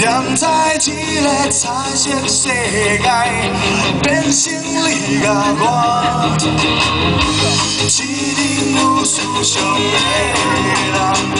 站在一个彩色世界，变成你甲我，一定有思想的人。